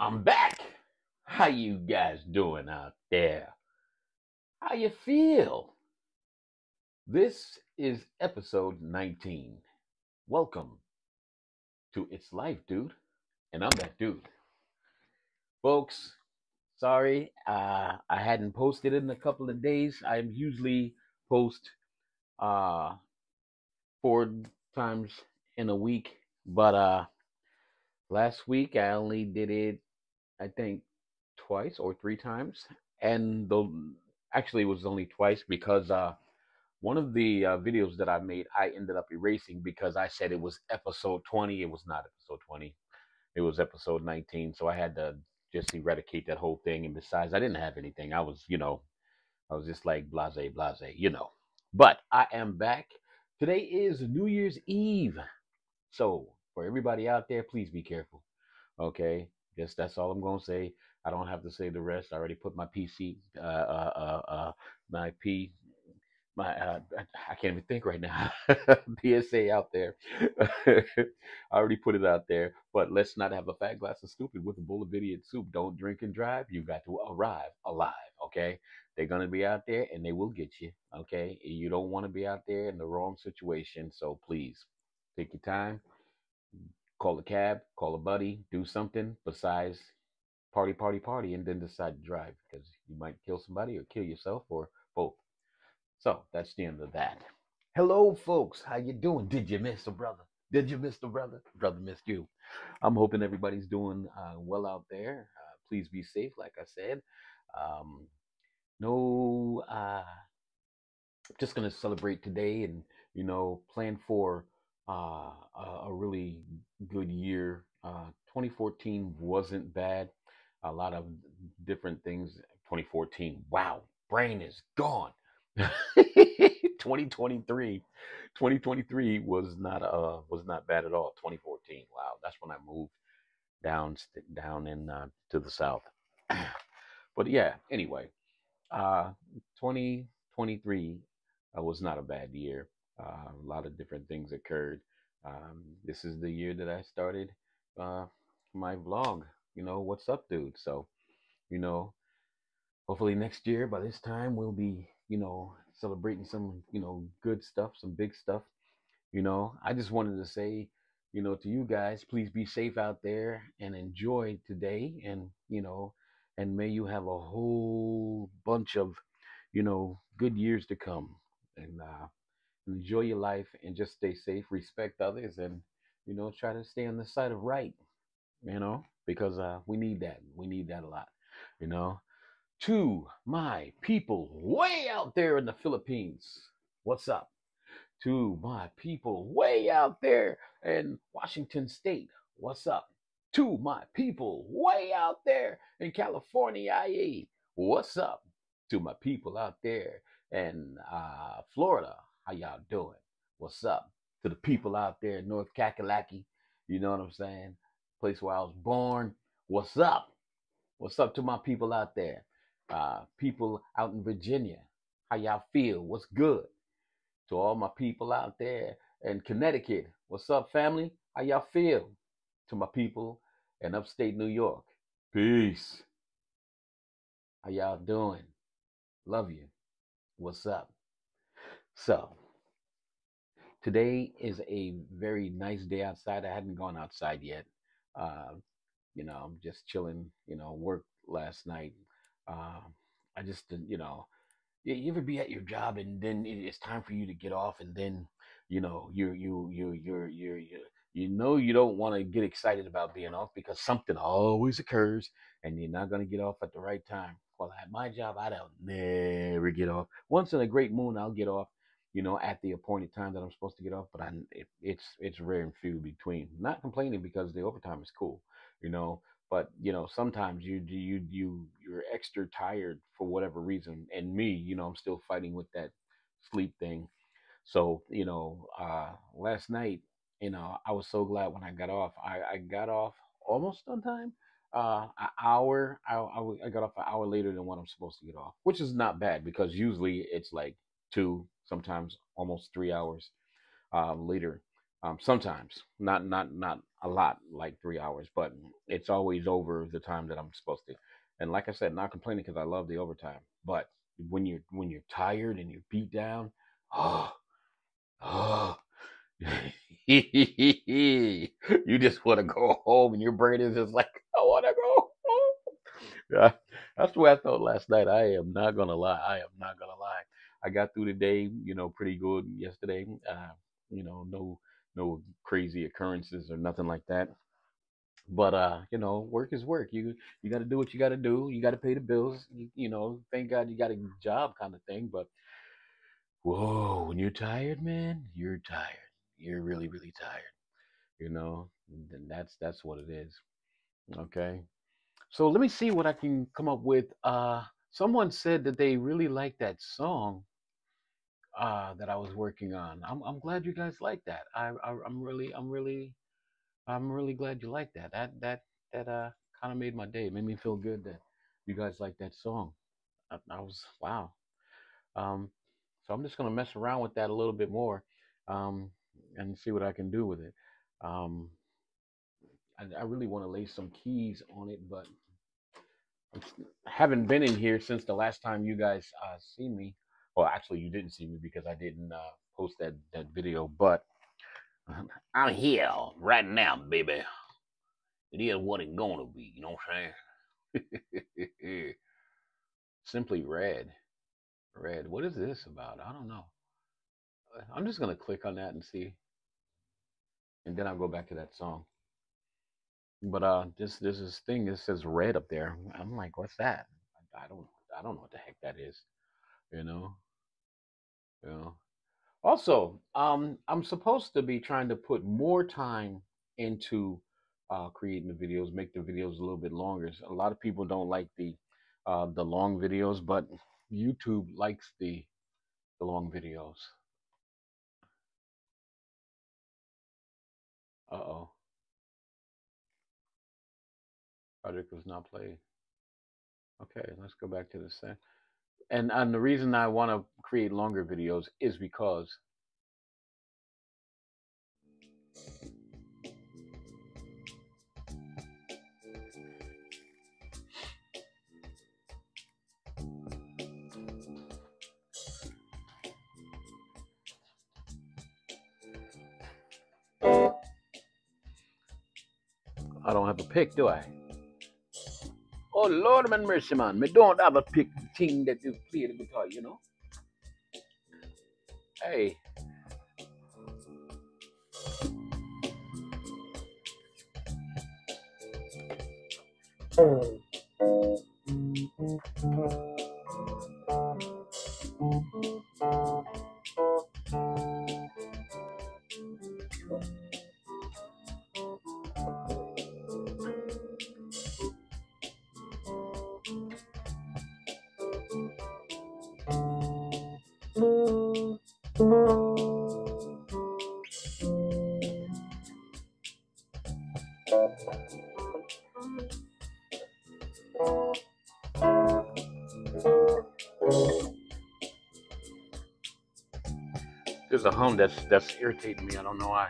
I'm back. How you guys doing out there? How you feel? This is episode 19. Welcome to It's Life, dude. And I'm that dude. Folks, sorry, uh, I hadn't posted in a couple of days. I usually post uh, four times in a week, but uh, last week I only did it, I think, twice or three times, and the actually it was only twice because uh, one of the uh, videos that I made I ended up erasing because I said it was episode 20. It was not episode 20. It was episode 19, so I had to just eradicate that whole thing. And besides, I didn't have anything. I was, you know, I was just like blase, blase, you know. But I am back. Today is New Year's Eve. So for everybody out there, please be careful. Okay. Guess that's all I'm gonna say. I don't have to say the rest. I already put my PC, uh, uh, uh, uh my P, my, uh, I can't even think right now. PSA out there. I already put it out there. But let's not have a fat glass of stupid with a bowl of idiot soup. Don't drink and drive. You got to arrive alive. Okay. They're gonna be out there and they will get you. Okay. You don't want to be out there in the wrong situation. So please take your time call a cab, call a buddy, do something besides party, party, party, and then decide to drive because you might kill somebody or kill yourself or both. So that's the end of that. Hello, folks. How you doing? Did you miss a brother? Did you miss the brother? Brother missed you. I'm hoping everybody's doing uh, well out there. Uh, please be safe, like I said. Um, no, uh, just gonna celebrate today and you know plan for uh, a, really good year. Uh, 2014 wasn't bad. A lot of different things. 2014, wow, brain is gone. 2023, 2023 was not uh was not bad at all. 2014, wow, that's when I moved down down in uh, to the south. but yeah, anyway, uh, 2023 uh, was not a bad year. Uh, a lot of different things occurred. Um, this is the year that I started uh, my vlog. You know, what's up, dude? So, you know, hopefully next year by this time we'll be, you know, celebrating some, you know, good stuff, some big stuff. You know, I just wanted to say, you know, to you guys, please be safe out there and enjoy today. And, you know, and may you have a whole bunch of, you know, good years to come. And, uh, enjoy your life and just stay safe, respect others, and you know, try to stay on the side of right. You know, because uh, we need that. We need that a lot. You know, to my people way out there in the Philippines, what's up? To my people way out there in Washington State, what's up? To my people way out there in California, IE, what's up? To my people out there in uh, Florida, how y'all doing? What's up? To the people out there in North Kakalaki, you know what I'm saying? Place where I was born. What's up? What's up to my people out there? Uh, people out in Virginia, how y'all feel? What's good? To all my people out there in Connecticut, what's up, family? How y'all feel? To my people in upstate New York, peace. How y'all doing? Love you. What's up? So, today is a very nice day outside. I hadn't gone outside yet. Uh, you know, I'm just chilling, you know, work last night. Uh, I just, didn't- you know, you, you ever be at your job and then it's time for you to get off and then, you know, you you you you you you you know you don't want to get excited about being off because something always occurs and you're not going to get off at the right time. Well, at my job, I don't never get off. Once in a great moon, I'll get off you know, at the appointed time that I'm supposed to get off. But I, it, it's it's rare and few between. Not complaining because the overtime is cool, you know. But you know, sometimes you you you you're extra tired for whatever reason. And me, you know, I'm still fighting with that sleep thing. So you know, uh, last night, you know, I was so glad when I got off. I, I got off almost on time. Uh, an hour. I got off an hour later than what I'm supposed to get off, which is not bad because usually it's like two, sometimes almost three hours uh, later Um, sometimes, not not not a lot, like three hours, but it's always over the time that I'm supposed to. And like I said, not complaining because I love the overtime. But when you're when you're tired and you're beat down, oh, oh, you just want to go home, and your brain is just like, I want to go home. Yeah, that's the way I felt last night. I am not gonna lie. I am not gonna lie. I got through the day, you know, pretty good yesterday. Uh, you know, no no crazy occurrences or nothing like that. But uh, you know, work is work. You you got to do what you got to do. You got to pay the bills. You, you know, thank God you got a job, kind of thing. But whoa, when you're tired, man, you're tired. You're really really tired. You know, and that's that's what it is. Okay. So let me see what I can come up with. Uh, someone said that they really like that song uh, that I was working on. I'm I'm glad you guys like that. I, I I'm really I'm really I'm really glad you like that. That that that uh kind of made my day. It made me feel good that you guys like that song. I, I was wow. Um, so I'm just gonna mess around with that a little bit more, um, and see what I can do with it. Um, I, I really want to lay some keys on it, but I haven't been in here since the last time you guys uh, see me. Well, actually, you didn't see me because I didn't uh, post that that video. But I'm here right now, baby. It is what it's gonna be. You know what I'm saying? Simply red, red. What is this about? I don't know. I'm just gonna click on that and see, and then I'll go back to that song. But uh, this this is thing that says red up there. I'm like, what's that? I don't I don't know what the heck that is. You know. Know. Also, um, I'm supposed to be trying to put more time into uh, creating the videos, make the videos a little bit longer. A lot of people don't like the uh, the long videos, but YouTube likes the the long videos. Uh oh, project was not played. Okay, let's go back to the set and and the reason I want to create longer videos is because I don't have a pick, do I? Oh Lord man mercy man, me don't have a pick thing that you play the guitar, you know. Hey. There's a hum that's that's irritating me. I don't know why.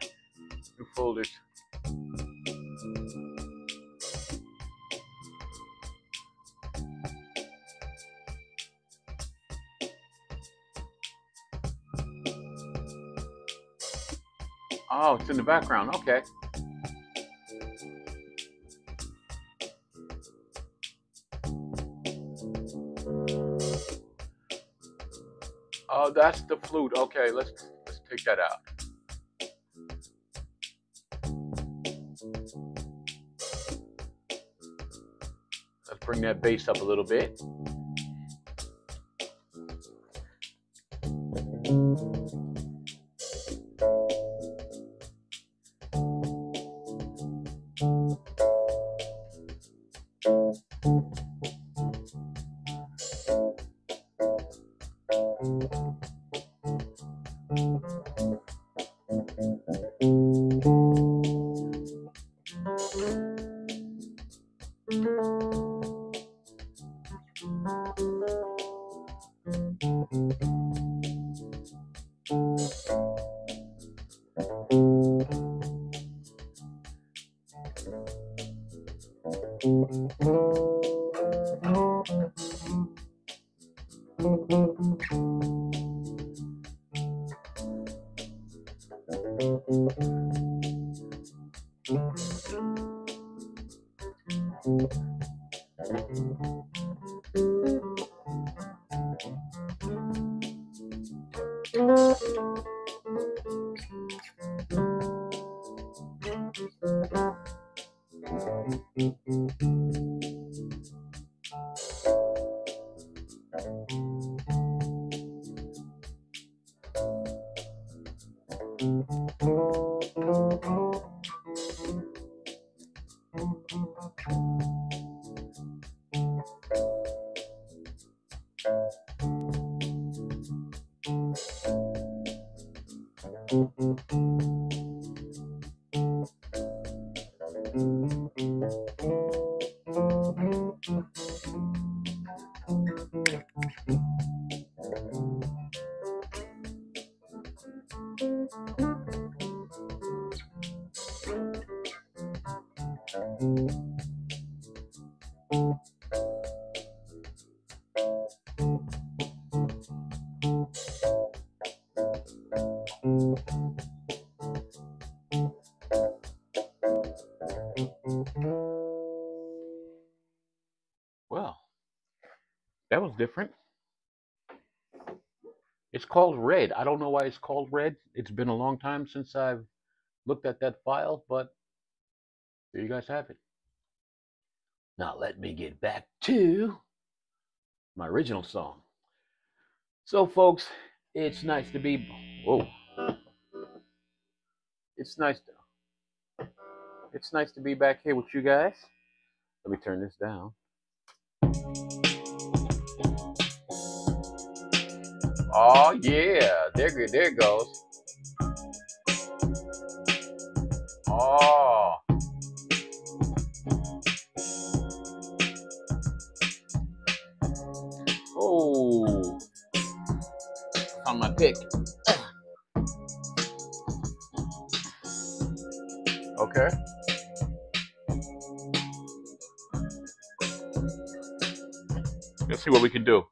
New folders. Oh, it's in the background. Okay. Oh, that's the flute. Okay, let's let's take that out. Let's bring that bass up a little bit. Well, that was different. It's called Red. I don't know why it's called Red. It's been a long time since I've looked at that file, but there you guys have it. Now let me get back to my original song. So, folks, it's nice to be. Whoa. It's nice to. It's nice to be back here with you guys. Let me turn this down. Oh yeah, there, there it goes. Oh, oh, on my pick. Okay. Let's see what we can do.